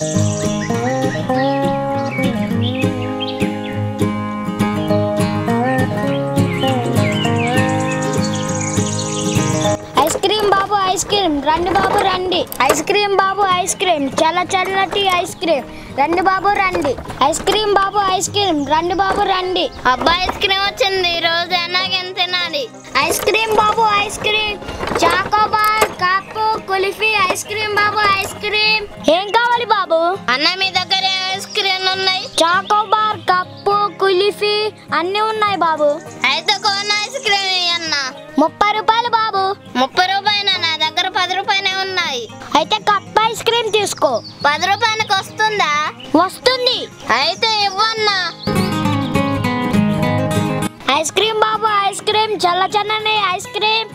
Ice cream బాబు ice cream రండి బాబు రండి. ఐస్ క్రీమ్ బాబు ఐస్ క్రీమ్ చల్ల చల్లటి ఐస్ క్రీమ్ రండి బాబు రండి. ఐస్ క్రీమ్ బాబు ఐస్ క్రీమ్ రండి బాబు రండి. అబ్బా ఐస్ క్రీమ్ వచ్చింది. ఈ రోజు ఎన్నాగని తినాలి. ఐస్ క్రీమ్ బాబు ice cream chocobar cup kulfi ice cream బాబు ఐస్ క్రీమ్. ఏం కావాలి బాబు? అన్న మీ దగ్గర ఐస్ క్రీమ్ ఉన్నాయి. చాకోబార్ కప్పు కుల్ఫీ అన్నీ ఉన్నాయి బాబు. అయితే కోన్ ఐస్ క్రీమ్ అన్న ముప్పై రూపాయలు బాబు. ముప్పై రూపాయలు నా దగ్గర పది రూపాయలే ఉన్నాయి. అయితే కప్ ఐస్ క్రీమ్ తీసుకో. పది రూపాయలకి వస్తుందా? వస్తుంది. అయితే ఇవ్వన్నా. ఐస్ క్రీమ్ బాబు ఐస్ క్రీమ్ చల్ల చల్లని ఐస్ క్రీమ్.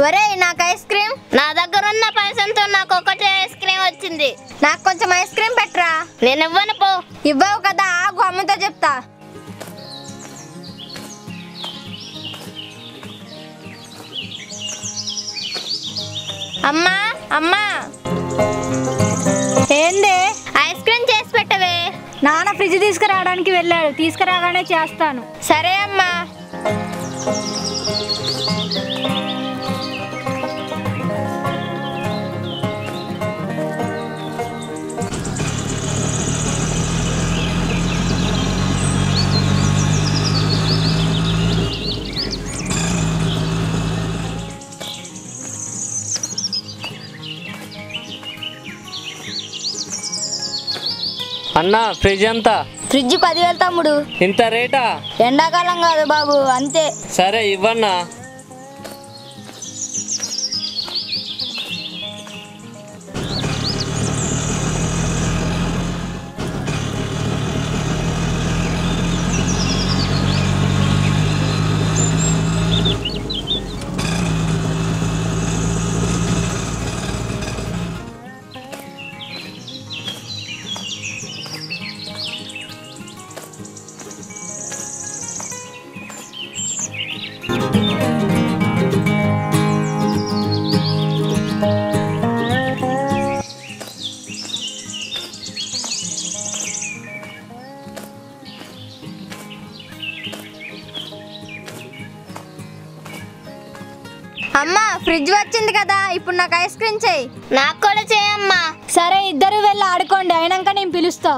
ఒరేయ్ నాకు ఐస్ క్రీమ్? నా దగ్గర ఉన్న పైసలతో నాకు ఒకటే ఐస్ క్రీమ్ వచ్చింది. నాకు కొంచెం ఐస్ క్రీమ్ పెట్టరా? నేను ఇవ్వను పో. ఇవ్వవు కదా ఆగు అమ్మతో చెప్తా. అమ్మా అమ్మా. ఏందే? ఐస్ క్రీమ్ చేసి పెట్టవే. నాన్న ఫ్రిడ్జ్ తీసుకురావడానికి వెళ్ళాడు. తీసుకురాగానే చేస్తాను. సరే అమ్మా. అన్న ఫ్రిడ్జ్ ఎంత? ఫ్రిడ్జ్ పదివేలు తమ్ముడు. ఇంత రేటా? ఎండాకాలం కాదు బాబు అంతే. సరే ఇవ్వన్నా. అమ్మా ఫ్రిడ్జ్ వచ్చింది కదా ఇప్పుడు నాకు ఐస్ క్రీమ్ చేయి నాకు కూడా చేయమ్మా సరే ఇద్దరు వెళ్ళి ఆడుకోండి అయినాక నేను పిలుస్తా.